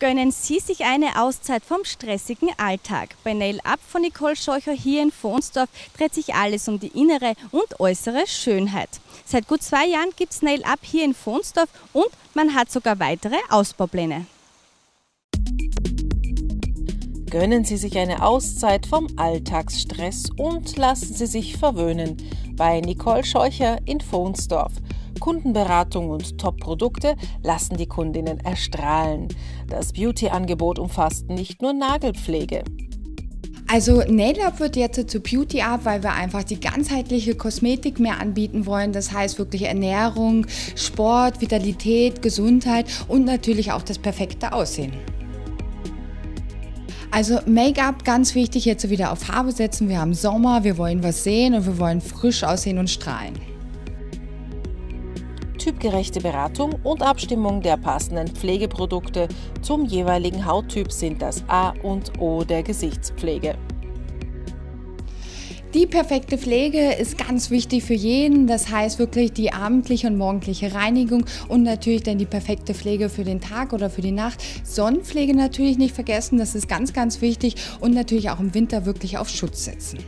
Gönnen Sie sich eine Auszeit vom stressigen Alltag. Bei Nail Up von Nicole Scheucher hier in Fonsdorf dreht sich alles um die innere und äußere Schönheit. Seit gut zwei Jahren gibt es Nail Up hier in Fonsdorf und man hat sogar weitere Ausbaupläne. Gönnen Sie sich eine Auszeit vom Alltagsstress und lassen Sie sich verwöhnen bei Nicole Scheucher in Fonsdorf. Kundenberatung und Top-Produkte lassen die Kundinnen erstrahlen. Das Beauty-Angebot umfasst nicht nur Nagelpflege. Also Nail Up wird jetzt zu Beauty Up, weil wir einfach die ganzheitliche Kosmetik mehr anbieten wollen. Das heißt wirklich Ernährung, Sport, Vitalität, Gesundheit und natürlich auch das perfekte Aussehen. Also Make-up ganz wichtig, jetzt wieder auf Farbe setzen. Wir haben Sommer, wir wollen was sehen und wir wollen frisch aussehen und strahlen typgerechte Beratung und Abstimmung der passenden Pflegeprodukte zum jeweiligen Hauttyp sind das A und O der Gesichtspflege. Die perfekte Pflege ist ganz wichtig für jeden. Das heißt wirklich die abendliche und morgendliche Reinigung und natürlich dann die perfekte Pflege für den Tag oder für die Nacht. Sonnenpflege natürlich nicht vergessen, das ist ganz, ganz wichtig und natürlich auch im Winter wirklich auf Schutz setzen.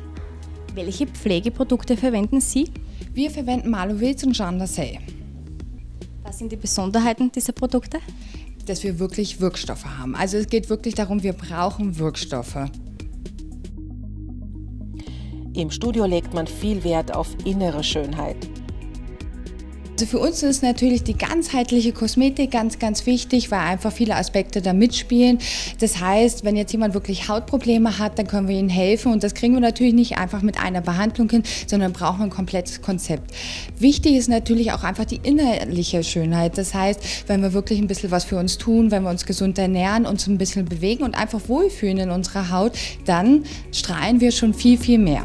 Welche Pflegeprodukte verwenden Sie? Wir verwenden Malovils und Jean Lassalle. Was sind die Besonderheiten dieser Produkte? Dass wir wirklich Wirkstoffe haben. Also es geht wirklich darum, wir brauchen Wirkstoffe. Im Studio legt man viel Wert auf innere Schönheit. Also für uns ist natürlich die ganzheitliche Kosmetik ganz, ganz wichtig, weil einfach viele Aspekte da mitspielen. Das heißt, wenn jetzt jemand wirklich Hautprobleme hat, dann können wir ihnen helfen und das kriegen wir natürlich nicht einfach mit einer Behandlung hin, sondern brauchen ein komplettes Konzept. Wichtig ist natürlich auch einfach die innerliche Schönheit. Das heißt, wenn wir wirklich ein bisschen was für uns tun, wenn wir uns gesund ernähren, uns ein bisschen bewegen und einfach wohlfühlen in unserer Haut, dann strahlen wir schon viel, viel mehr.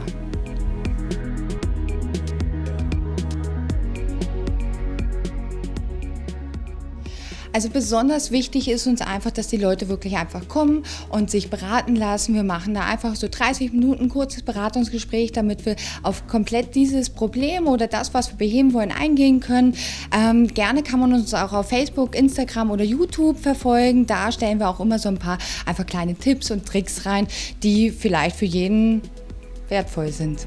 Also besonders wichtig ist uns einfach, dass die Leute wirklich einfach kommen und sich beraten lassen. Wir machen da einfach so 30 Minuten kurzes Beratungsgespräch, damit wir auf komplett dieses Problem oder das, was wir beheben wollen, eingehen können. Ähm, gerne kann man uns auch auf Facebook, Instagram oder YouTube verfolgen. Da stellen wir auch immer so ein paar einfach kleine Tipps und Tricks rein, die vielleicht für jeden wertvoll sind.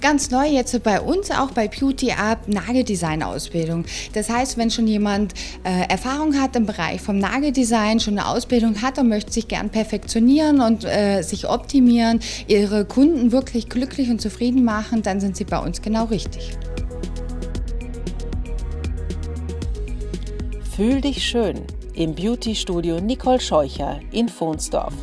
Ganz neu jetzt bei uns auch bei Beauty Up Nageldesign-Ausbildung. Das heißt, wenn schon jemand äh, Erfahrung hat im Bereich vom Nageldesign, schon eine Ausbildung hat und möchte sich gern perfektionieren und äh, sich optimieren, ihre Kunden wirklich glücklich und zufrieden machen, dann sind sie bei uns genau richtig. Fühl dich schön im Beauty Studio Nicole Scheucher in Fonsdorf.